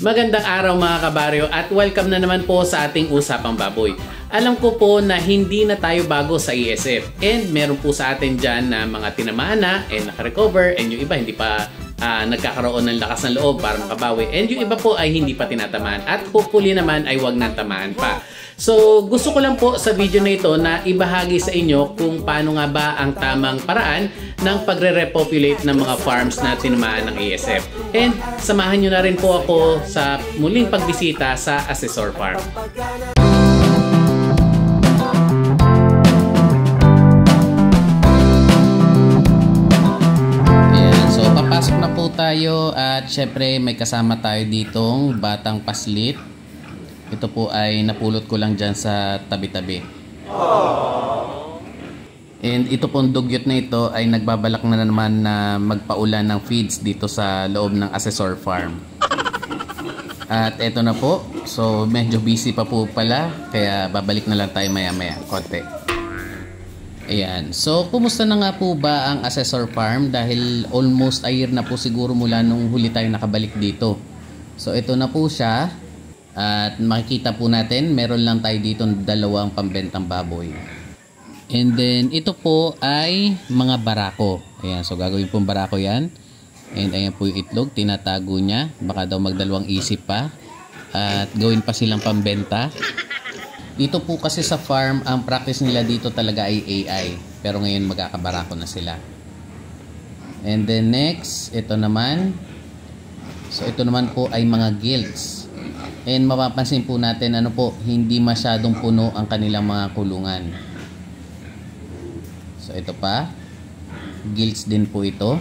Magandang araw mga kabaryo at welcome na naman po sa ating Usapang Baboy. Alam ko po na hindi na tayo bago sa ESF and meron po sa atin dyan na mga tinamaan na and nakarecover and yung iba hindi pa uh, nagkakaroon ng lakas ng loob para makabawi and yung iba po ay hindi pa tinatamaan at hopefully naman ay wag nang tamaan pa. So gusto ko lang po sa video na ito na ibahagi sa inyo kung paano nga ba ang tamang paraan ng pagre-repopulate ng mga farms na tinamaan ng ASF. And samahan nyo na rin po ako sa muling pagbisita sa Assessor Farm. Tayo at syempre may kasama tayo ditong batang paslit ito po ay napulot ko lang dyan sa tabi-tabi. And ito pong dugyot na ito ay nagbabalak na naman na magpaulan ng feeds dito sa loob ng Assessor Farm. At ito na po. So medyo busy pa po pala. Kaya babalik na lang tayo maya maya. Konti. Ayan. So kumusta na nga po ba ang Assessor Farm? Dahil almost a year na po siguro mula nung huli tayo nakabalik dito. So ito na po siya. At makikita po natin, meron lang tayo dito dalawang pambentang baboy. And then, ito po ay mga barako. Ayan, so gagawin pong barako yan. And ayan po yung itlog, tinatago niya. Baka daw magdalawang isip pa. At gawin pa silang pambenta. Dito po kasi sa farm, ang practice nila dito talaga ay AI. Pero ngayon magkakabarako na sila. And then next, ito naman. So ito naman po ay mga guilds. And mapapansin po natin ano po, hindi masyadong puno ang kanilang mga kulungan. So ito pa, gilts din po ito.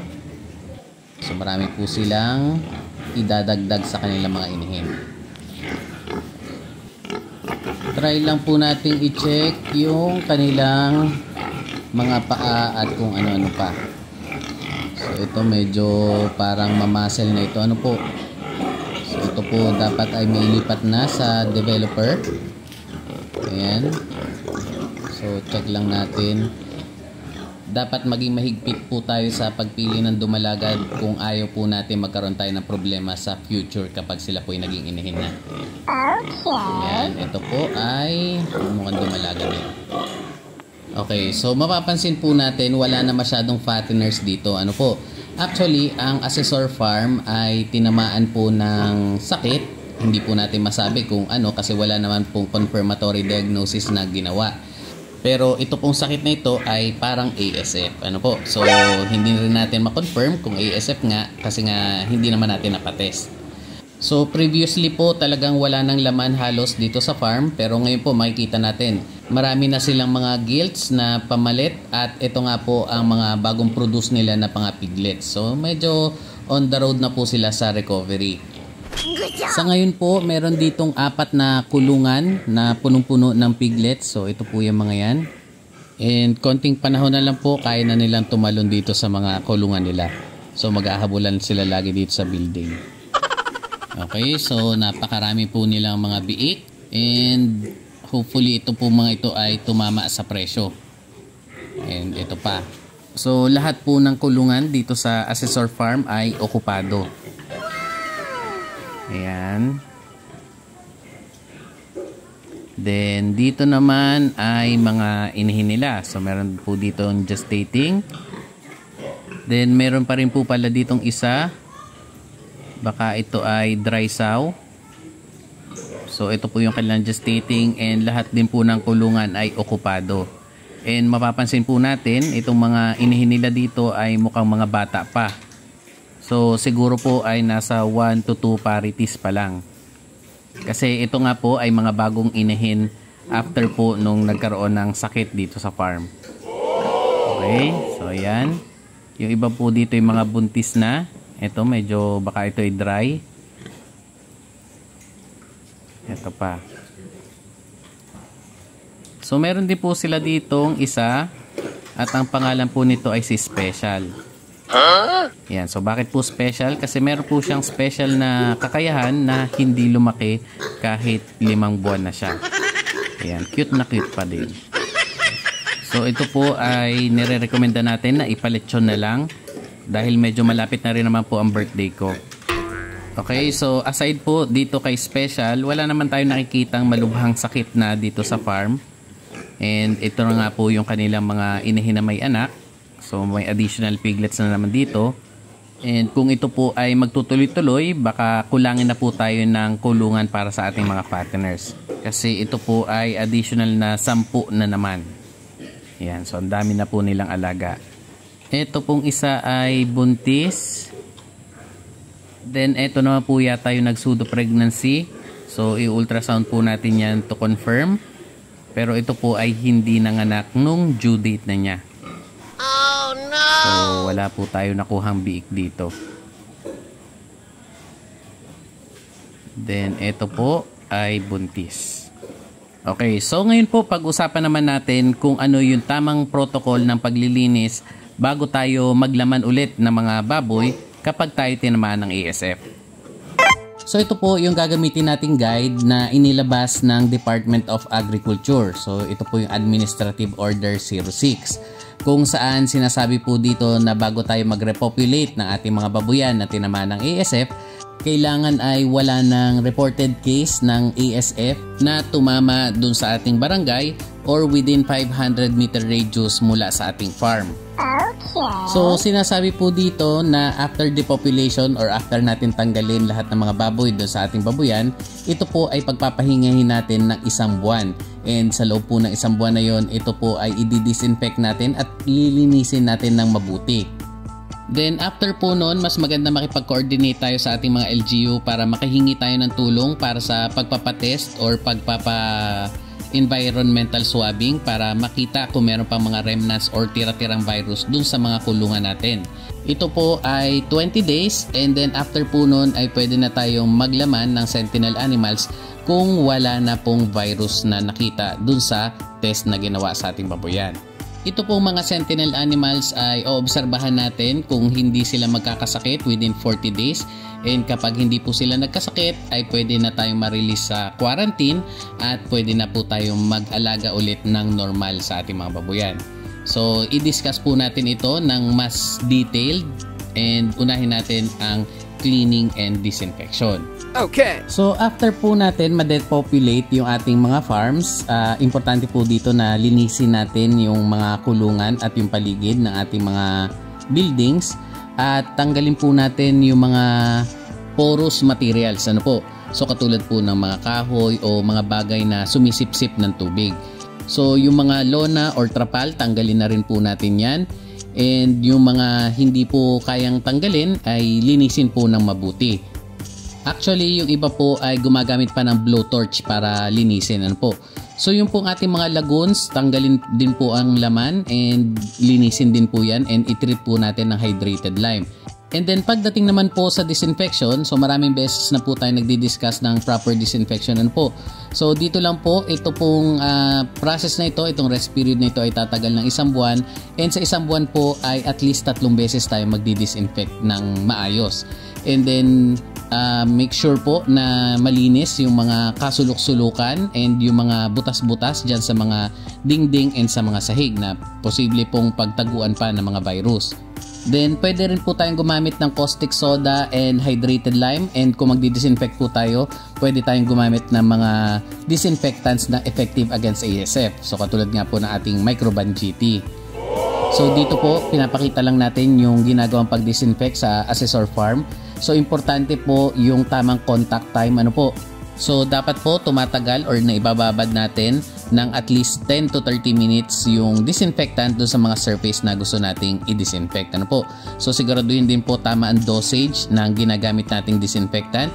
So marami po silang idadagdag sa kanilang mga inihin. Try lang po natin i-check yung kanilang mga paa at kung ano-ano pa. So ito medyo parang mamasel na ito. Ano po? Po dapat ay may lipat na sa developer ayan so check lang natin dapat maging mahigpit po tayo sa pagpili ng dumalagad kung ayaw po natin magkaroon tayo ng problema sa future kapag sila po ay naging inihin na. Okay. Yan, ito po ay mukhang dumalagad din. Okay, so mapapansin po natin wala na masyadong fatteners dito. Ano po? Actually, ang Assessor Farm ay tinamaan po ng sakit. Hindi po natin masabi kung ano kasi wala naman pong confirmatory diagnosis na ginawa. Pero ito pong sakit na ito ay parang ASF. Ano po? So, hindi rin natin ma-confirm kung ASF nga kasi nga hindi naman natin napatest. So, previously po talagang wala nang laman halos dito sa farm pero ngayon po makikita natin Marami na silang mga gilts na pamalit at ito nga po ang mga bagong produce nila na mga piglets. So medyo on the road na po sila sa recovery. Sa ngayon po, meron ditong apat na kulungan na punong-puno ng piglets. So ito po yung mga yan. And konting panahon na lang po, kaya na nilang tumalon dito sa mga kulungan nila. So mag-ahabulan sila lagi dito sa building. Okay, so napakarami po nilang mga biik. And hopefully ito po mga ito ay tumama sa presyo. And ito pa. So lahat po ng kulungan dito sa assessor farm ay okupado. Ayan. Then dito naman ay mga inihin nila. So meron po dito gestating. Then meron pa rin po pala ditong isa. Baka ito ay dry sow So ito po yung kanilang gestating and lahat din po ng kulungan ay okupado. And mapapansin po natin itong mga inihin nila dito ay mukhang mga bata pa. So siguro po ay nasa 1 to 2 parities pa lang. Kasi ito nga po ay mga bagong inihin after po nung nagkaroon ng sakit dito sa farm. Okay, so ayan. Yung iba po dito yung mga buntis na. Ito medyo baka ito ay dry. Ito pa. So meron din po sila ditong isa at ang pangalan po nito ay si Special. Yan. So bakit po special? Kasi meron po siyang special na kakayahan na hindi lumaki kahit limang buwan na siya. Ayan. Cute na cute pa din. So ito po ay nire-recommenda natin na ipaletsyon na lang dahil medyo malapit na rin naman po ang birthday ko. Okay, so aside po dito kay Special, wala naman tayo nakikitang malubhang sakit na dito sa farm. And ito na nga po yung kanilang mga inahin na may anak. So may additional piglets na naman dito. And kung ito po ay magtutuloy-tuloy, baka kulangin na po tayo ng kulungan para sa ating mga fatteners. Kasi ito po ay additional na 10 na naman. Yan, so ang dami na po nilang alaga. Ito pong isa ay buntis. Then, ito naman po yata yung nagsudo pregnancy. So, i-ultrasound po natin yan to confirm. Pero ito po ay hindi nanganak nung due date na niya. Oh no! So, wala po tayo nakuhang biik dito. Then, ito po ay buntis. Okay, so ngayon po pag-usapan naman natin kung ano yung tamang protocol ng paglilinis bago tayo maglaman ulit ng mga baboy kapag tayo tinamaan ng ASF. So ito po yung gagamitin nating guide na inilabas ng Department of Agriculture. So ito po yung Administrative Order 06 kung saan sinasabi po dito na bago tayo mag-repopulate ng ating mga babuyan na tinamaan ng ASF, kailangan ay wala ng reported case ng ASF na tumama dun sa ating barangay or within 500 meter radius mula sa ating farm. So sinasabi po dito na after depopulation or after natin tanggalin lahat ng mga baboy doon sa ating babuyan, ito po ay pagpapahingahin natin ng isang buwan. And sa loob po ng isang buwan na yon, ito po ay i-disinfect natin at lilinisin natin ng mabuti. Then after po noon, mas maganda makipag-coordinate tayo sa ating mga LGU para makahingi tayo ng tulong para sa pagpapatest or pagpapa environmental swabbing para makita kung meron pang mga remnants or tira-tirang virus dun sa mga kulungan natin. Ito po ay 20 days and then after po nun ay pwede na tayong maglaman ng sentinel animals kung wala na pong virus na nakita dun sa test na ginawa sa ating baboyan. Ito pong mga sentinel animals ay oobserbahan natin kung hindi sila magkakasakit within 40 days and kapag hindi po sila nagkasakit ay pwede na tayong ma-release sa quarantine at pwede na po tayong mag-alaga ulit ng normal sa ating mga babuyan. So i-discuss po natin ito ng mas detailed and unahin natin ang cleaning and disinfection. Okay. So after po natin ma-depopulate yung ating mga farms, uh, importante po dito na linisin natin yung mga kulungan at yung paligid ng ating mga buildings at tanggalin po natin yung mga porous materials ano po. So katulad po ng mga kahoy o mga bagay na sumisipsip ng tubig. So yung mga lona or trapal, tanggalin na rin po natin yan. And yung mga hindi po kayang tanggalin ay linisin po ng mabuti. Actually, yung iba po ay gumagamit pa ng blowtorch para linisin. Ano po? So yung pong ating mga lagoons, tanggalin din po ang laman and linisin din po yan and itreat po natin ng hydrated lime. And then pagdating naman po sa disinfection, so maraming beses na po tayo nagdi-discuss ng proper disinfection ano po. So dito lang po, ito pong uh, process na ito, itong rest period na ito ay tatagal ng isang buwan and sa isang buwan po ay at least tatlong beses tayo magdi-disinfect ng maayos. And then uh, make sure po na malinis yung mga kasulok-sulukan and yung mga butas-butas dyan sa mga dingding and sa mga sahig na posible pong pagtaguan pa ng mga virus. Then, pwede rin po tayong gumamit ng caustic soda and hydrated lime. And kung magdi-disinfect po tayo, pwede tayong gumamit ng mga disinfectants na effective against ASF. So, katulad nga po ng ating Microban GT. So, dito po, pinapakita lang natin yung ginagawang pag-disinfect sa Assessor Farm. So, importante po yung tamang contact time. Ano po? So, dapat po tumatagal or naibababad natin ng at least 10 to 30 minutes yung disinfectant doon sa mga surface na gusto nating i-disinfect. Ano po? So siguraduhin din po tama ang dosage ng ginagamit nating disinfectant.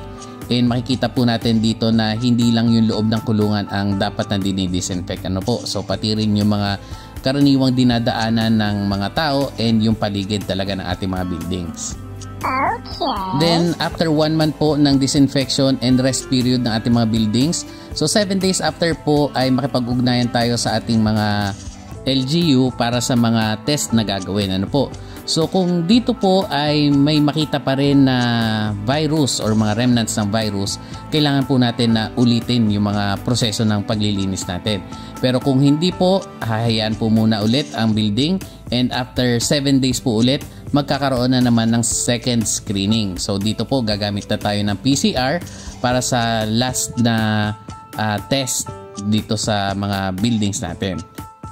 And makikita po natin dito na hindi lang yung loob ng kulungan ang dapat na dinidisinfect. Ano po? So pati rin yung mga karaniwang dinadaanan ng mga tao and yung paligid talaga ng ating mga buildings. Okay. Then, after one month po ng disinfection and rest period ng ating mga buildings, so 7 days after po ay makipag-ugnayan tayo sa ating mga LGU para sa mga test na gagawin. Ano po? So kung dito po ay may makita pa rin na virus or mga remnants ng virus, kailangan po natin na ulitin yung mga proseso ng paglilinis natin. Pero kung hindi po, hahayaan po muna ulit ang building and after 7 days po ulit, magkakaroon na naman ng second screening. So dito po gagamit na tayo ng PCR para sa last na uh, test dito sa mga buildings natin.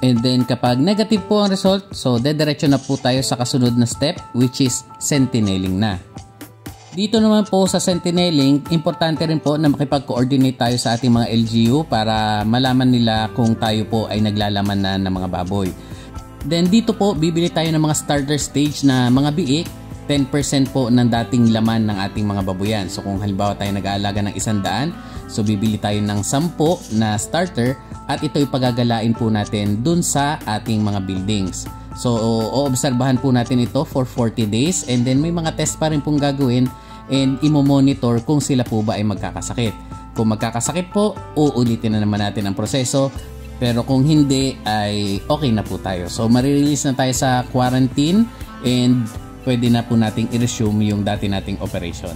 And then kapag negative po ang result, so dediretso na po tayo sa kasunod na step which is sentineling na. Dito naman po sa Sentineling, importante rin po na makipag-coordinate tayo sa ating mga LGU para malaman nila kung tayo po ay naglalaman na ng mga baboy. Then dito po, bibili tayo ng mga starter stage na mga biik, 10% po ng dating laman ng ating mga baboyan. So kung halimbawa tayo nag-aalaga ng isang daan, so bibili tayo ng 10 na starter at ito ipagagalain po natin dun sa ating mga buildings. So, oobserbahan po natin ito for 40 days and then may mga test pa rin pong gagawin and imo-monitor kung sila po ba ay magkakasakit. Kung magkakasakit po, uulitin na naman natin ang proseso. Pero kung hindi, ay okay na po tayo. So, marirelease na tayo sa quarantine and pwede na po nating i-resume yung dati nating operation.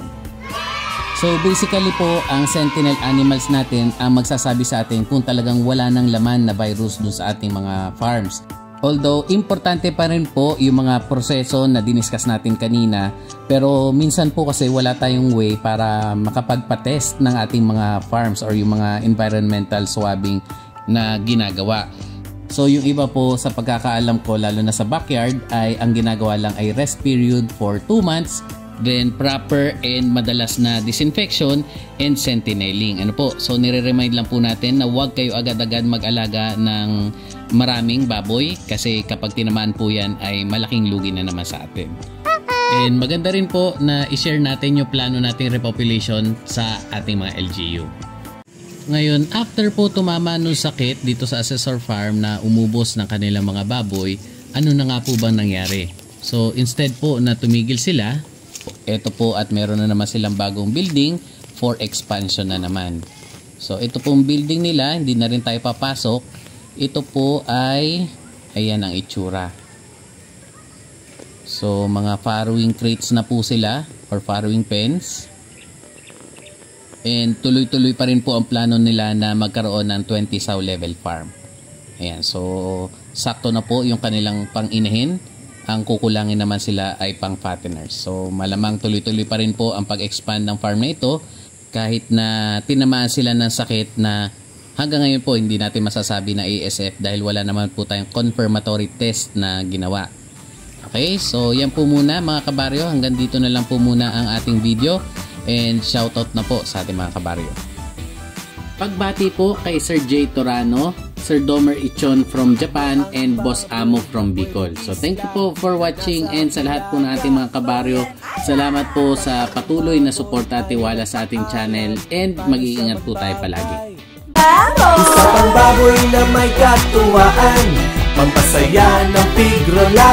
So basically po, ang sentinel animals natin ang magsasabi sa atin kung talagang wala nang laman na virus dun sa ating mga farms. Although, importante pa rin po yung mga proseso na diniscuss natin kanina. Pero minsan po kasi wala tayong way para makapagpa-test ng ating mga farms or yung mga environmental swabbing na ginagawa. So yung iba po sa pagkakaalam ko lalo na sa backyard ay ang ginagawa lang ay rest period for 2 months then proper and madalas na disinfection and sentineling. Ano po? So nire-remind lang po natin na huwag kayo agad-agad mag-alaga ng maraming baboy kasi kapag tinamaan po yan ay malaking lugi na naman sa atin. And maganda rin po na i-share natin yung plano nating repopulation sa ating mga LGU. Ngayon, after po tumama nung sakit dito sa Assessor Farm na umubos ng kanilang mga baboy, ano na nga po bang nangyari? So instead po na tumigil sila, ito po at meron na naman silang bagong building for expansion na naman. So ito pong building nila, hindi na rin tayo papasok. Ito po ay ayan ang itsura. So mga farrowing crates na po sila or farrowing pens. And tuloy-tuloy pa rin po ang plano nila na magkaroon ng 20 sow level farm. Ayan, so sakto na po yung kanilang pang-inahin ang kukulangin naman sila ay pang fatteners. So malamang tuloy-tuloy pa rin po ang pag-expand ng farm na ito kahit na tinamaan sila ng sakit na hanggang ngayon po hindi natin masasabi na ASF dahil wala naman po tayong confirmatory test na ginawa. Okay, so yan po muna mga kabaryo. Hanggang dito na lang po muna ang ating video and shoutout na po sa ating mga kabaryo. Pagbati po kay Sir J. Torano, Sir Domer Ichon from Japan, and Boss Amo from Bicol. So thank you po for watching and sa lahat po ng ating mga kabaryo, salamat po sa patuloy na suporta at tiwala sa ating channel and mag-iingat po tayo palagi. Isa pang baboy na may katuwaan Pampasaya ng pigrola